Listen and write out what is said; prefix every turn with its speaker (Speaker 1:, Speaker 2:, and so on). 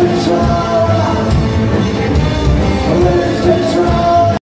Speaker 1: control.